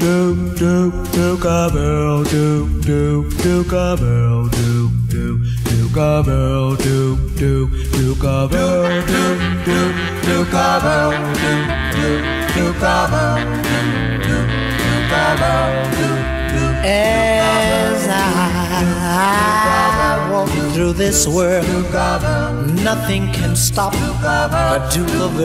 do do do bell do do do bell do do do bell do do do bell do do do bell do do do bell do do do bell do do As I through this world, nothing can stop a Duke of.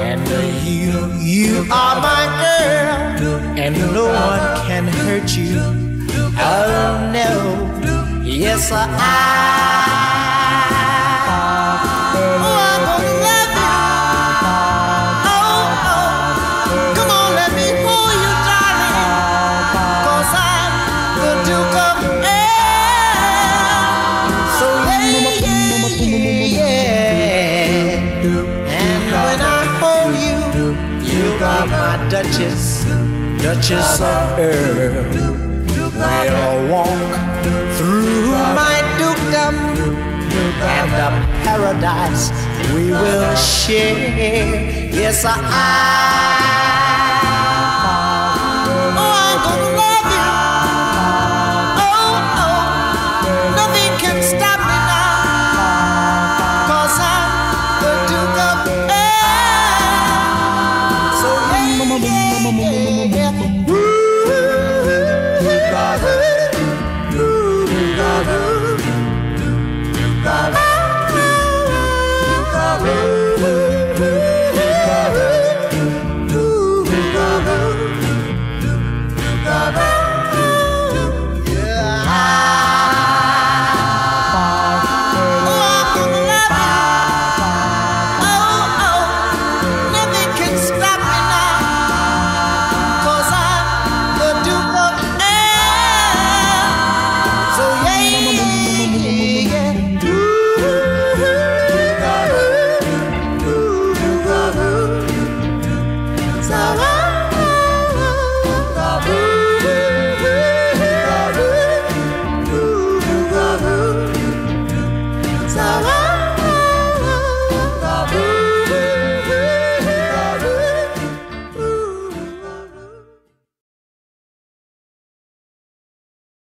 And you, you are my girl, and no one can hurt you. Oh no, yes I. my Duchess, Duchess of Earl. We'll walk through my dukedom and the paradise we will share. Yes, I.